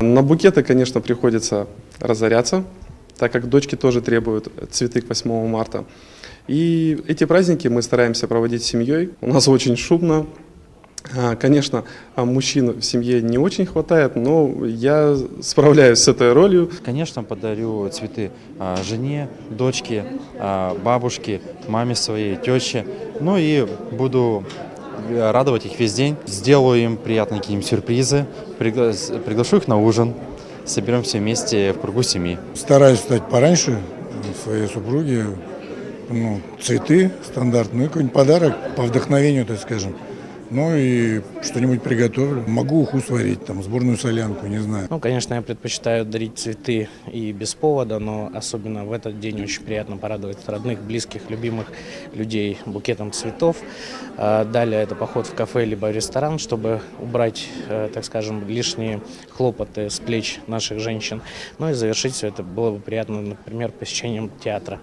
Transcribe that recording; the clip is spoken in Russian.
На букеты, конечно, приходится разоряться, так как дочки тоже требуют цветы к 8 марта. И эти праздники мы стараемся проводить с семьей. У нас очень шумно. А, Конечно, а, мужчин в семье не очень хватает, но я справляюсь с этой ролью. Конечно, подарю цветы а, жене, дочке, бабушке, маме своей, теще. Ну и буду радовать их весь день. Сделаю им приятные какие-нибудь сюрпризы, пригла- приглашу их на ужин. Соберем все вместе в кругу семьи. Стараюсь встать пораньше своей супруге. Ну, цветы стандарт, ну какой-нибудь подарок по вдохновению, так скажем. Ну и что-нибудь приготовлю. Могу уху сварить, там, сборную солянку, не знаю. Ну, конечно, я предпочитаю дарить цветы и без повода, но особенно в этот день очень приятно порадовать родных, близких, любимых людей букетом цветов. А Далее это поход в кафе либо в ресторан, чтобы убрать, э, так скажем, лишние хлопоты с плеч наших женщин. Ну и завершить все это было бы приятно, например, посещением театра.